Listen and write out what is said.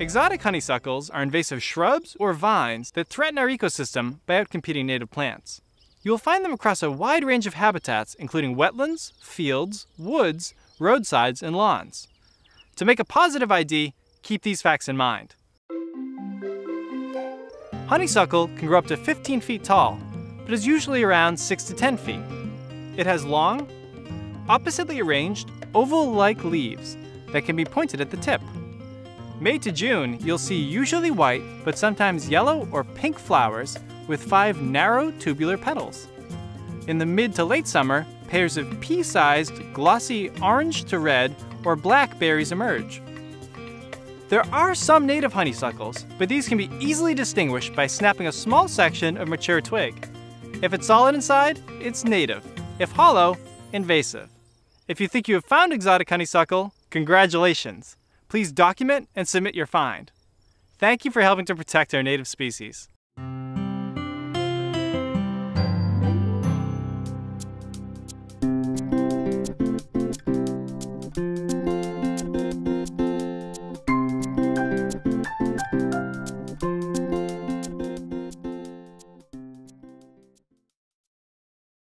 Exotic honeysuckles are invasive shrubs or vines that threaten our ecosystem by outcompeting native plants. You will find them across a wide range of habitats, including wetlands, fields, woods, roadsides, and lawns. To make a positive ID, keep these facts in mind. Honeysuckle can grow up to 15 feet tall, but is usually around 6 to 10 feet. It has long, oppositely arranged, oval-like leaves that can be pointed at the tip. May to June, you'll see usually white, but sometimes yellow or pink flowers with five narrow tubular petals. In the mid to late summer, pairs of pea-sized, glossy orange to red or black berries emerge. There are some native honeysuckles, but these can be easily distinguished by snapping a small section of mature twig. If it's solid inside, it's native. If hollow, invasive. If you think you have found exotic honeysuckle, congratulations. Please document and submit your find. Thank you for helping to protect our native species.